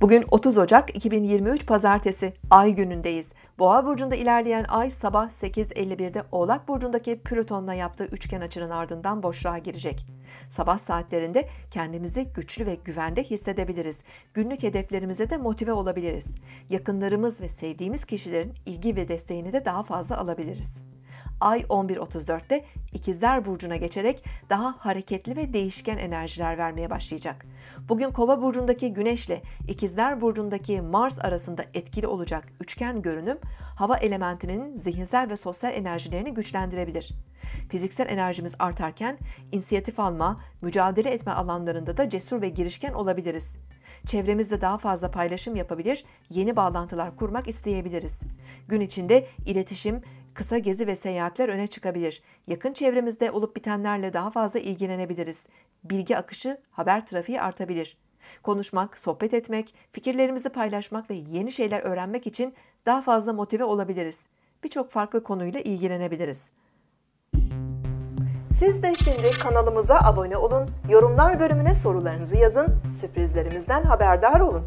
Bugün 30 Ocak 2023 Pazartesi Ay günündeyiz. Boğa burcunda ilerleyen Ay sabah 8.51'de Oğlak burcundaki Plüton'la yaptığı üçgen açının ardından boşluğa girecek. Sabah saatlerinde kendimizi güçlü ve güvende hissedebiliriz. Günlük hedeflerimize de motive olabiliriz. Yakınlarımız ve sevdiğimiz kişilerin ilgi ve desteğini de daha fazla alabiliriz. Ay 11.34'te İkizler Burcu'na geçerek daha hareketli ve değişken enerjiler vermeye başlayacak. Bugün Kova Burcu'ndaki Güneş ile İkizler Burcu'ndaki Mars arasında etkili olacak üçgen görünüm, hava elementinin zihinsel ve sosyal enerjilerini güçlendirebilir. Fiziksel enerjimiz artarken inisiyatif alma, mücadele etme alanlarında da cesur ve girişken olabiliriz. Çevremizde daha fazla paylaşım yapabilir, yeni bağlantılar kurmak isteyebiliriz. Gün içinde iletişim, kısa gezi ve seyahatler öne çıkabilir. Yakın çevremizde olup bitenlerle daha fazla ilgilenebiliriz. Bilgi akışı, haber trafiği artabilir. Konuşmak, sohbet etmek, fikirlerimizi paylaşmak ve yeni şeyler öğrenmek için daha fazla motive olabiliriz. Birçok farklı konuyla ilgilenebiliriz. Siz de şimdi kanalımıza abone olun, yorumlar bölümüne sorularınızı yazın, sürprizlerimizden haberdar olun.